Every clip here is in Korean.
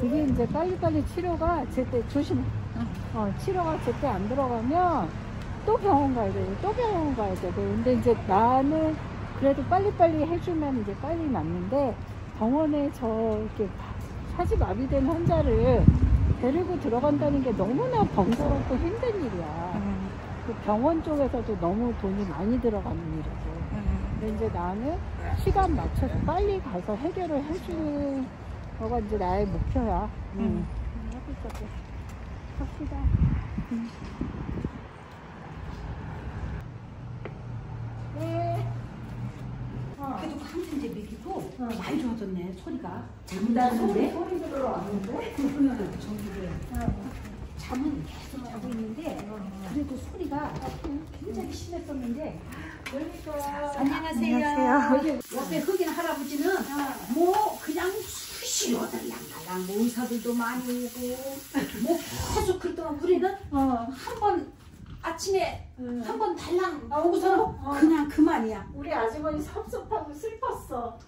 그게 이제 빨리빨리 치료가 제때 조심해. 어, 치료가 제때 안 들어가면 또 병원 가야 되고 또 병원 가야 되고 근데 이제 나는 그래도 빨리빨리 해주면 이제 빨리 낫는데 병원에 저 이렇게 사지마비된 환자를 데리고 들어간다는 게 너무나 번거롭고 힘든 일이야. 그 병원 쪽에서도 너무 돈이 많이 들어가는 일이고. 근데 이제 나는 시간 맞춰서 빨리 가서 해결을 해주는 거가 이제 나의 목표야. 응. 음. 하고 있었대. 갑시다. 네. 어. 그래도 항생제 먹이고 많이 좋아졌네 소리가 소리, 잠자는데 소리 들으러 왔는데? 정규를 어. 잠은 계속 자고 있는데 그래도 소리가 굉장히 심했었는데 그러니까. 안녕하세요. 옆에 흑인 할아버지는 뭐 그냥 수시로들 양달랑 뭐 의사들도 많이 오고 뭐 계속 그랬더니 우리는 어. 한 번 아침에 응. 한번 달랑 아, 보고서는 어. 그냥 그만이야. 우리 아주머니 섭섭하고 슬펐어. 섭,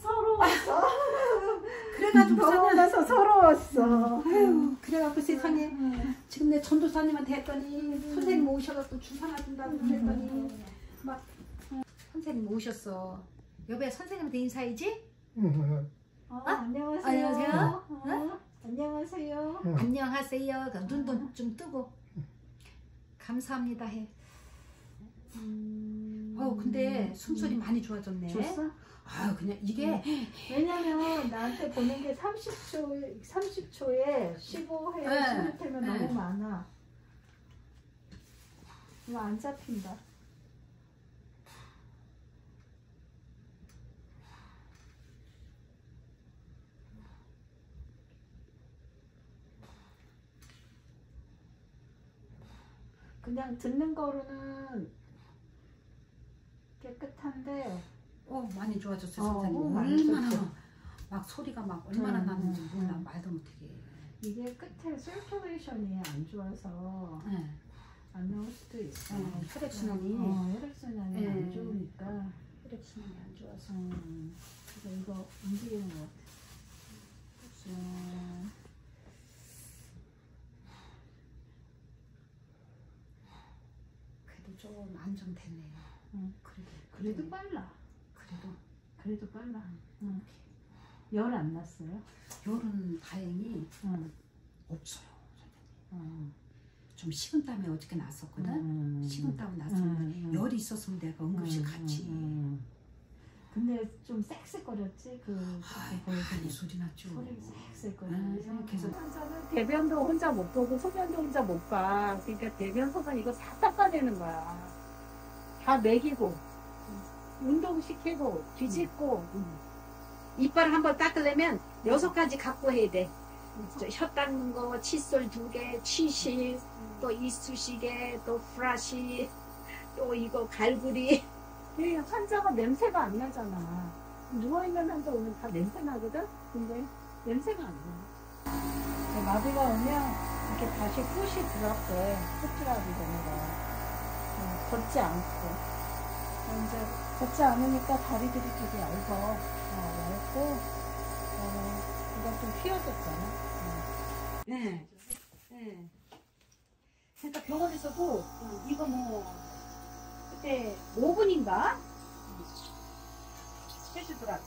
서러웠어. 그래가지고 가서 서러웠어. 아유 그래갖고 세상에 응. 지금 내 전도사님한테 했더니 선생님 오셔갖고 주사 맞은다고 그랬더니 막 어, 선생님 오셨어. 여보야 선생님한테 인사해지? 어, 안녕하세요. 안녕하세요. 어, 안녕하세요. 안녕하세요. 그 눈도 좀 뜨고 감사합니다 해. 음, 어 근데 숨소리 많이 좋아졌네. 줬어? 아 그냥 이게 왜냐면 나한테 보낸 게 30초, 30초에 15회, 네. 16회면 네. 너무 많아. 이거 안 잡힌다. 그냥 듣는 거로는 깨끗한데 어 많이 좋아졌어 어, 선생님. 어, 얼마나 좋죠. 막 소리가 막 얼마나 음, 나는지 음, 몰라 음. 말도 못하게. 이게 끝에 서큘레이션이 안 좋아서 네. 안 나올 수도 있어. 어, 혈액순환이 어, 혈액순환이 네. 안 좋으니까. 혈액순환이 안 좋아서. 음, 그래서 이거 움직이는 것 같아. 음, 그래도 좀 안정되네. 음. 그래도 그래도 빨라. 그래도 그래도 빨라. 음. 열안 났어요? 열은 다행히 응. 없어요. 응. 좀 식은 땀이 어저께 났었거든. 음. 식은 땀 났어. 음, 음. 열이 있었으면 내가 응급실 음, 갔지. 음, 음. 근데 좀 쌕쌕거렸지? 그, 아, 그 많이 소리 났죠. 소리 음, 계속 대변도 혼자 못 보고 소변도 혼자 못 봐. 그러니까 대변 소변 이거 다 닦아내는 거야. 다 먹이고 운동 시키고 뒤집고 이빨을 한번 닦으려면 여섯 가지 갖고 해야 돼. 저혀 닦는 거, 칫솔 두 개, 치실, 또 이쑤시개, 또 프라시, 또 이거 갈고리. 이 환자가 냄새가 안 나잖아. 누워있는 환자 오면 다 냄새 나거든? 근데 냄새가 안 나. 네, 마비가 오면 이렇게 다시 붓이 들어왔대. 푸트랍이 되는 거야. 음, 걷지 않고. 어, 이제 걷지 않으니까 다리들이 되게 얇아. 어, 얇고, 어, 이거 좀 휘어졌잖아. 네. 네. 그러니까 병원에서도 이거 뭐 그때 5분인가 해주더라고.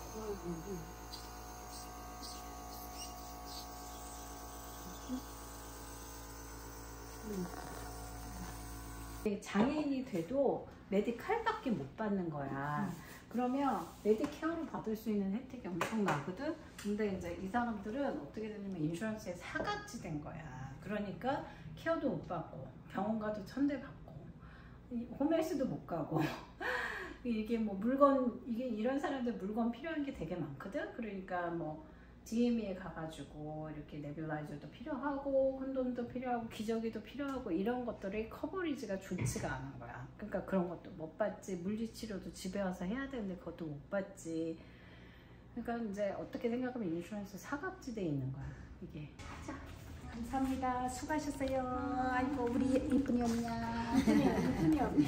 장애인이 돼도 메디칼밖에 못 받는 거야. 그러면 Medicare를 받을 수 있는 혜택이 엄청나거든. 근데 이제 이 사람들은 어떻게 되냐면 insurance에 사각지대 된 거야. 그러니까 케어도 못 받고 병원 가도 천대 받고 이 home health도 못 가고 이게 뭐 물건 이게 이런 사람들 물건 필요한 게 되게 많거든. 그러니까 뭐 DME에 가가지고 이렇게 nebulizer도 필요하고 혼돈도 필요하고 기저귀도 필요하고 이런 것들이 coverage가 좋지가 않은 거야. 그러니까 그런 것도 못 받지. 물리치료도 집에 와서 해야 되는데 그것도 못 받지. 그러니까 이제 어떻게 생각하면 인슈런스 사각지대에 있는 거야. 이게. 자, 감사합니다. 수고하셨어요. 아이고 우리 이쁜이 없냐. 흔히 없네.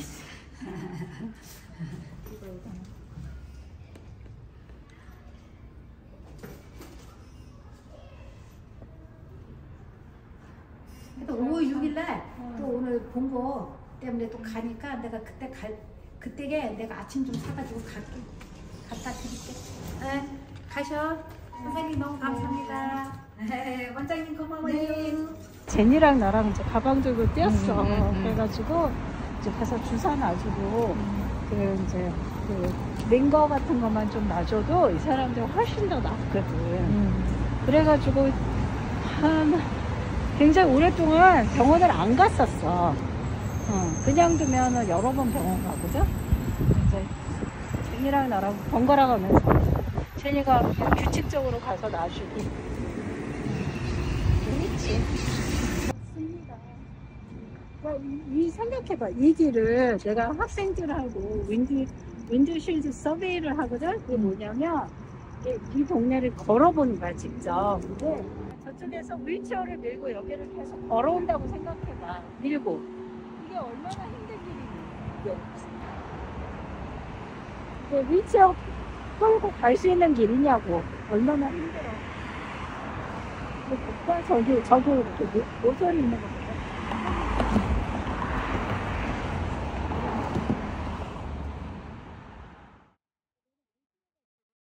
또 5월 6일날 또 오늘 본 거 때문에 또 가니까 내가 그때 갈 그때게 내가 아침 좀 사가지고 갈게 갖다 드릴게. 네, 가셔. 선생님 너무 감사합니다. 네, 원장님 고마워요. 제니랑 나랑 이제 가방 들고 뛰었어. 음, 음, 음. 그래가지고 이제 가서 주사 놔주고 그 이제 그 링거 같은 것만 좀 놔줘도 이 사람들 훨씬 더 낫거든. 그래가지고 한 굉장히 오랫동안 병원을 안 갔었어. 어, 그냥 두면은 여러 번 병원 가거든. 이제 제니랑 나랑 번갈아 가면서 제니가 규칙적으로 가서 놔주고. 재밌지. 그러니까 이, 이 생각해봐. 이 길을 내가 학생들하고 윈드, 윈드실드 서베이를 하거든? 그게 뭐냐면, 이, 이 동네를 걸어보는 거야, 직접. 근데 저쪽에서 휠체어를 밀고 여기를 계속 걸어온다고 생각해봐. 밀고. 이게 얼마나 힘든 길이니, 이게. 휠체어 끌고 갈 수 있는 길이냐고. 얼마나 힘들어. 그 국가 저기, 저기 이렇게 노- 노선 있는 거